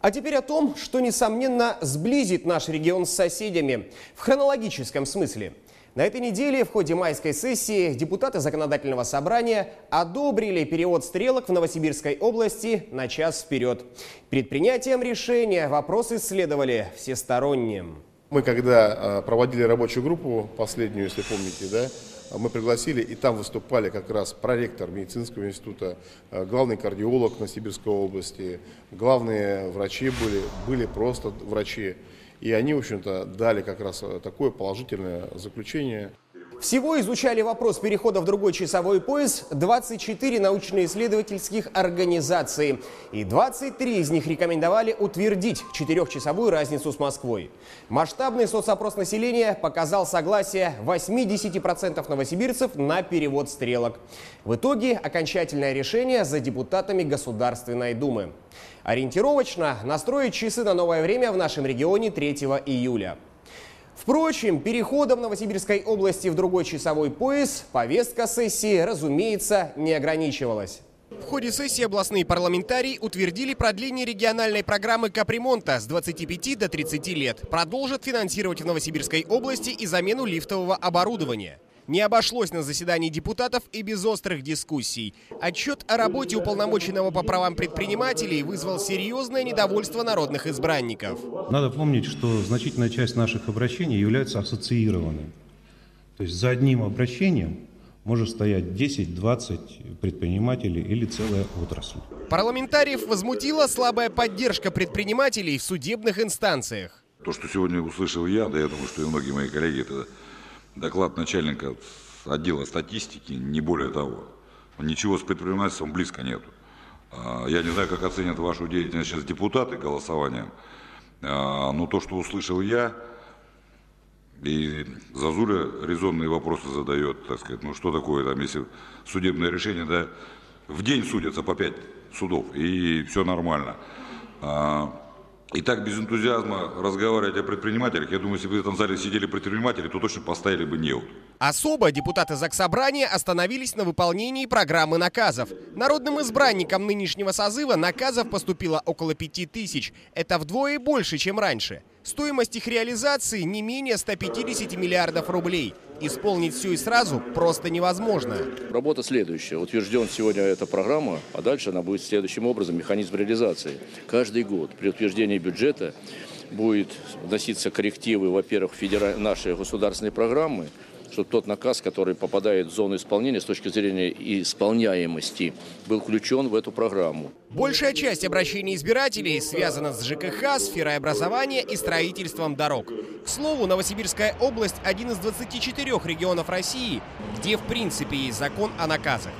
А теперь о том, что, несомненно, сблизит наш регион с соседями в хронологическом смысле. На этой неделе в ходе майской сессии депутаты законодательного собрания одобрили перевод стрелок в Новосибирской области на час вперед. Перед принятием решения вопрос исследовали всесторонне. Мы когда а, проводили рабочую группу, последнюю, если помните, да, мы пригласили, и там выступали как раз проректор медицинского института, а, главный кардиолог Новосибирской области, главные врачи были, были просто врачи. И они, в общем-то, дали как раз такое положительное заключение. Всего изучали вопрос перехода в другой часовой пояс 24 научно-исследовательских организации. И 23 из них рекомендовали утвердить четырехчасовую разницу с Москвой. Масштабный соцопрос населения показал согласие 80% новосибирцев на перевод стрелок. В итоге окончательное решение за депутатами Государственной Думы. Ориентировочно настроить часы на новое время в нашем регионе 3 июля. Впрочем, переходом Новосибирской области в другой часовой пояс повестка сессии, разумеется, не ограничивалась. В ходе сессии областные парламентарии утвердили продление региональной программы капремонта с 25 до 30 лет. Продолжат финансировать в Новосибирской области и замену лифтового оборудования. Не обошлось на заседании депутатов и без острых дискуссий. Отчет о работе уполномоченного по правам предпринимателей вызвал серьезное недовольство народных избранников. Надо помнить, что значительная часть наших обращений является ассоциированной. То есть за одним обращением может стоять 10-20 предпринимателей или целая отрасль. Парламентариев возмутила слабая поддержка предпринимателей в судебных инстанциях. То, что сегодня услышал я, да я думаю, что и многие мои коллеги, это доклад начальника отдела статистики, не более того. Ничего с предпринимательством близко нету. А, я не знаю, как оценят вашу деятельность сейчас депутаты голосованием, а, но то, что услышал я, и Зазуля резонные вопросы задает, так сказать, ну что такое там, если судебное решение, да, в день судятся по пять судов, и все нормально. И так без энтузиазма разговаривать о предпринимателях, я думаю, если бы в этом зале сидели предприниматели, то точно поставили бы неуд. Особо депутаты Заксобрания остановились на выполнении программы наказов. Народным избранникам нынешнего созыва наказов поступило около пяти тысяч. Это вдвое больше, чем раньше. Стоимость их реализации не менее 150 миллиардов рублей. Исполнить все и сразу просто невозможно. Работа следующая. Утвержден сегодня эта программа, а дальше она будет следующим образом, механизм реализации. Каждый год при утверждении бюджета будет вноситься коррективы, во-первых, федера... нашей государственной программы, чтобы тот наказ, который попадает в зону исполнения с точки зрения исполняемости, был включен в эту программу. Большая часть обращений избирателей связана с ЖКХ, сферой образования и строительством дорог. К слову, Новосибирская область – один из 24 регионов России, где в принципе есть закон о наказах.